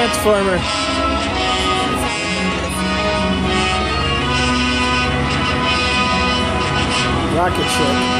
Transformer. Rocket ship.